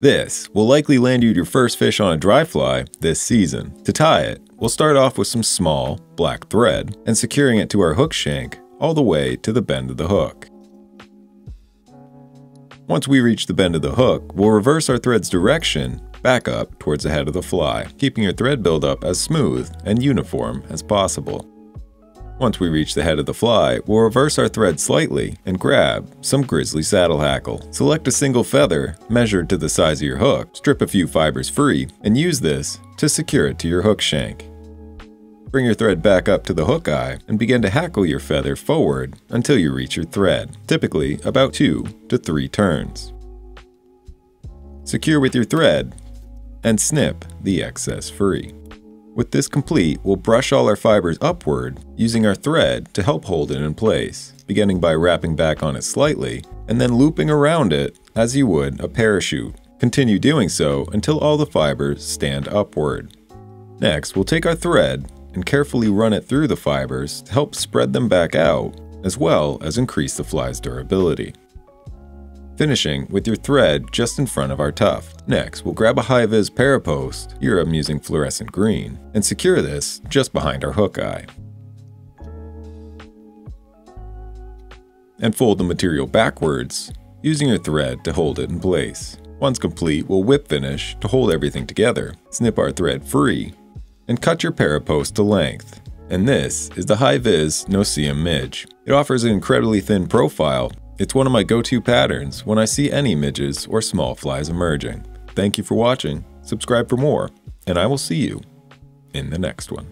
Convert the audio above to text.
This will likely land you your first fish on a dry fly this season. To tie it, we'll start off with some small, black thread and securing it to our hook shank all the way to the bend of the hook. Once we reach the bend of the hook, we'll reverse our thread's direction back up towards the head of the fly, keeping your thread buildup as smooth and uniform as possible. Once we reach the head of the fly, we'll reverse our thread slightly and grab some grizzly saddle hackle. Select a single feather, measured to the size of your hook, strip a few fibers free, and use this to secure it to your hook shank. Bring your thread back up to the hook eye and begin to hackle your feather forward until you reach your thread, typically about 2 to 3 turns. Secure with your thread and snip the excess free. With this complete, we'll brush all our fibers upward using our thread to help hold it in place, beginning by wrapping back on it slightly and then looping around it as you would a parachute. Continue doing so until all the fibers stand upward. Next, we'll take our thread and carefully run it through the fibers to help spread them back out, as well as increase the fly's durability finishing with your thread just in front of our tuft. Next, we'll grab a high-vis parapost, here I'm using fluorescent green, and secure this just behind our hook eye. And fold the material backwards, using your thread to hold it in place. Once complete, we'll whip finish to hold everything together, snip our thread free, and cut your parapost to length. And this is the high-vis No-See-Um Midge. It offers an incredibly thin profile it's one of my go-to patterns when I see any midges or small flies emerging. Thank you for watching, subscribe for more, and I will see you in the next one.